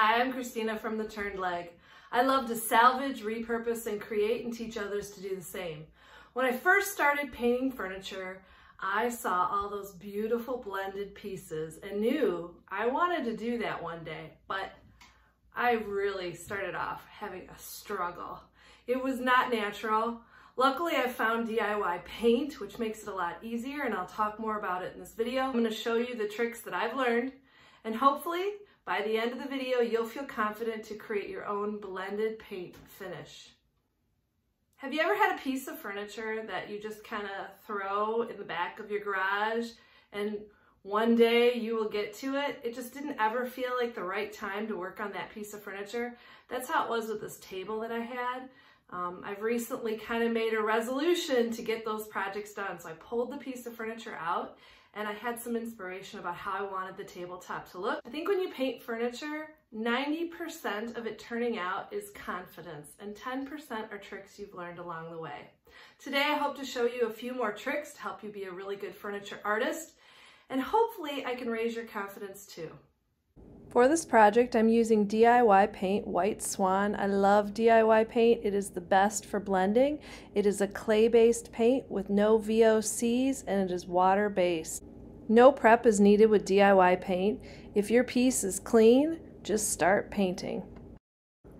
Hi, I'm Christina from The Turned Leg. I love to salvage, repurpose, and create and teach others to do the same. When I first started painting furniture, I saw all those beautiful blended pieces and knew I wanted to do that one day, but I really started off having a struggle. It was not natural. Luckily, I found DIY paint, which makes it a lot easier, and I'll talk more about it in this video. I'm gonna show you the tricks that I've learned, and hopefully, by the end of the video, you'll feel confident to create your own blended paint finish. Have you ever had a piece of furniture that you just kind of throw in the back of your garage and one day you will get to it. It just didn't ever feel like the right time to work on that piece of furniture. That's how it was with this table that I had. Um, I've recently kind of made a resolution to get those projects done. So I pulled the piece of furniture out and I had some inspiration about how I wanted the tabletop to look. I think when you paint furniture, 90% of it turning out is confidence and 10% are tricks you've learned along the way. Today I hope to show you a few more tricks to help you be a really good furniture artist and hopefully I can raise your confidence too. For this project, I'm using DIY Paint White Swan. I love DIY paint. It is the best for blending. It is a clay-based paint with no VOCs and it is water-based. No prep is needed with DIY paint. If your piece is clean, just start painting.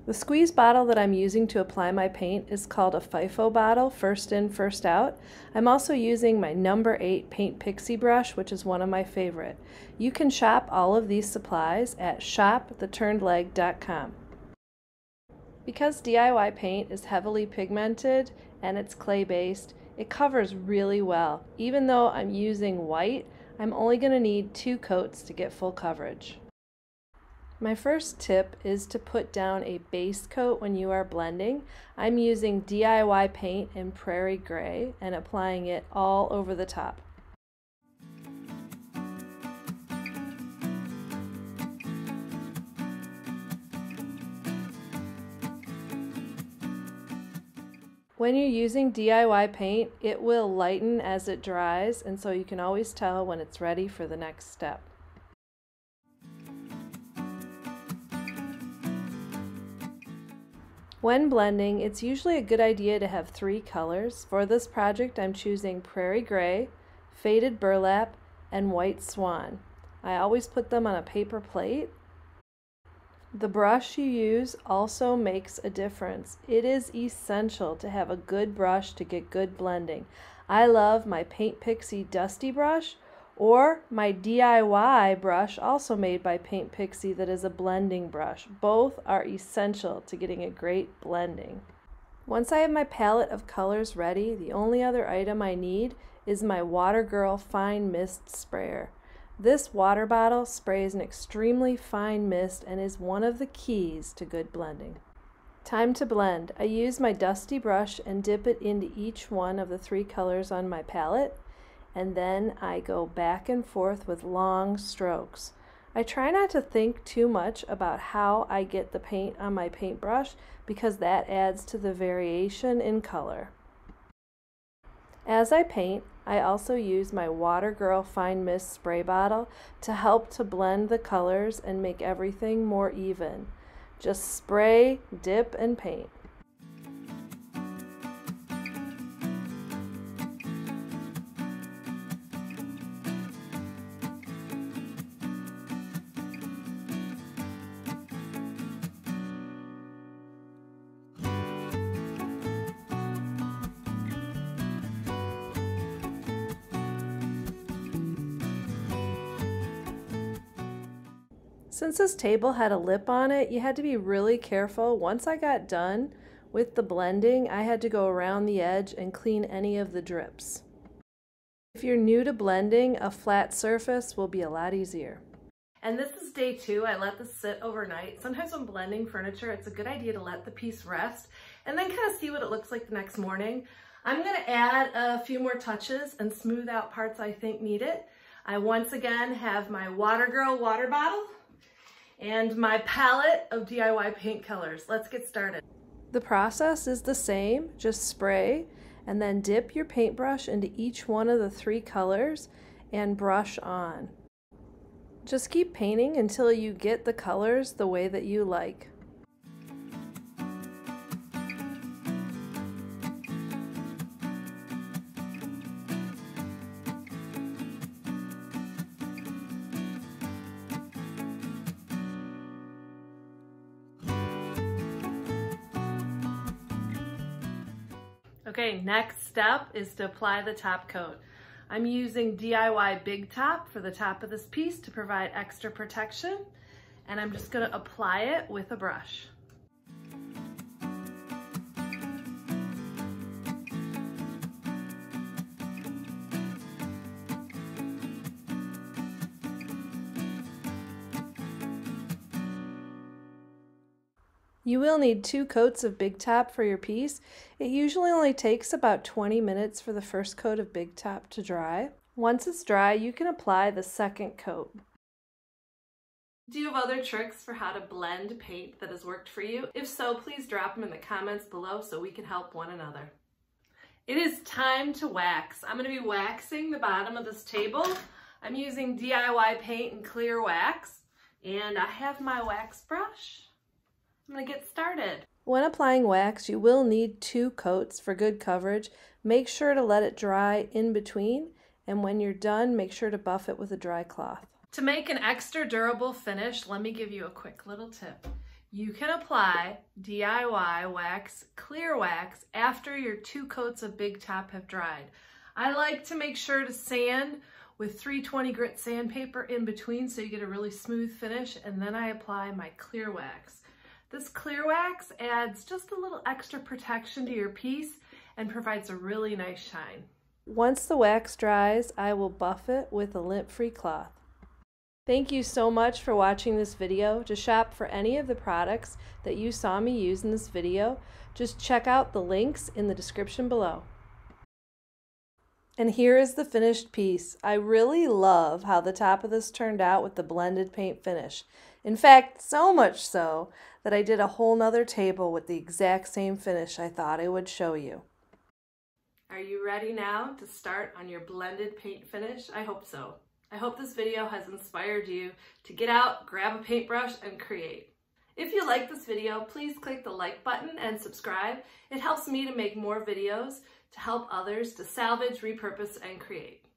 The squeeze bottle that I'm using to apply my paint is called a FIFO bottle, first in, first out. I'm also using my number 8 Paint Pixie brush, which is one of my favorite. You can shop all of these supplies at shoptheturnedleg.com. Because DIY paint is heavily pigmented and it's clay-based, it covers really well. Even though I'm using white, I'm only going to need two coats to get full coverage. My first tip is to put down a base coat when you are blending. I'm using DIY paint in Prairie Gray and applying it all over the top. When you're using DIY paint, it will lighten as it dries and so you can always tell when it's ready for the next step. When blending, it's usually a good idea to have three colors. For this project, I'm choosing Prairie Gray, Faded Burlap, and White Swan. I always put them on a paper plate. The brush you use also makes a difference. It is essential to have a good brush to get good blending. I love my Paint Pixie Dusty brush or my DIY brush, also made by Paint Pixie, that is a blending brush. Both are essential to getting a great blending. Once I have my palette of colors ready, the only other item I need is my Water Girl Fine Mist Sprayer. This water bottle sprays an extremely fine mist and is one of the keys to good blending. Time to blend. I use my dusty brush and dip it into each one of the three colors on my palette and then I go back and forth with long strokes. I try not to think too much about how I get the paint on my paintbrush because that adds to the variation in color. As I paint, I also use my Water Girl Fine Mist spray bottle to help to blend the colors and make everything more even. Just spray, dip, and paint. Since this table had a lip on it, you had to be really careful. Once I got done with the blending, I had to go around the edge and clean any of the drips. If you're new to blending, a flat surface will be a lot easier. And this is day two. I let this sit overnight. Sometimes when blending furniture, it's a good idea to let the piece rest and then kind of see what it looks like the next morning. I'm gonna add a few more touches and smooth out parts I think need it. I once again have my Water Girl water bottle and my palette of DIY paint colors. Let's get started. The process is the same, just spray and then dip your paintbrush into each one of the three colors and brush on. Just keep painting until you get the colors the way that you like. Okay, next step is to apply the top coat. I'm using DIY Big Top for the top of this piece to provide extra protection, and I'm just gonna apply it with a brush. You will need two coats of Big Top for your piece. It usually only takes about 20 minutes for the first coat of Big Top to dry. Once it's dry, you can apply the second coat. Do you have other tricks for how to blend paint that has worked for you? If so, please drop them in the comments below so we can help one another. It is time to wax. I'm gonna be waxing the bottom of this table. I'm using DIY paint and clear wax, and I have my wax brush. I'm gonna get started. When applying wax, you will need two coats for good coverage. Make sure to let it dry in between, and when you're done, make sure to buff it with a dry cloth. To make an extra durable finish, let me give you a quick little tip. You can apply DIY wax, clear wax, after your two coats of Big Top have dried. I like to make sure to sand with 320 grit sandpaper in between so you get a really smooth finish, and then I apply my clear wax. This clear wax adds just a little extra protection to your piece and provides a really nice shine. Once the wax dries, I will buff it with a lint-free cloth. Thank you so much for watching this video. To shop for any of the products that you saw me use in this video, just check out the links in the description below. And here is the finished piece. I really love how the top of this turned out with the blended paint finish. In fact, so much so that I did a whole nother table with the exact same finish I thought I would show you. Are you ready now to start on your blended paint finish? I hope so. I hope this video has inspired you to get out, grab a paintbrush, and create. If you like this video, please click the like button and subscribe. It helps me to make more videos to help others to salvage, repurpose, and create.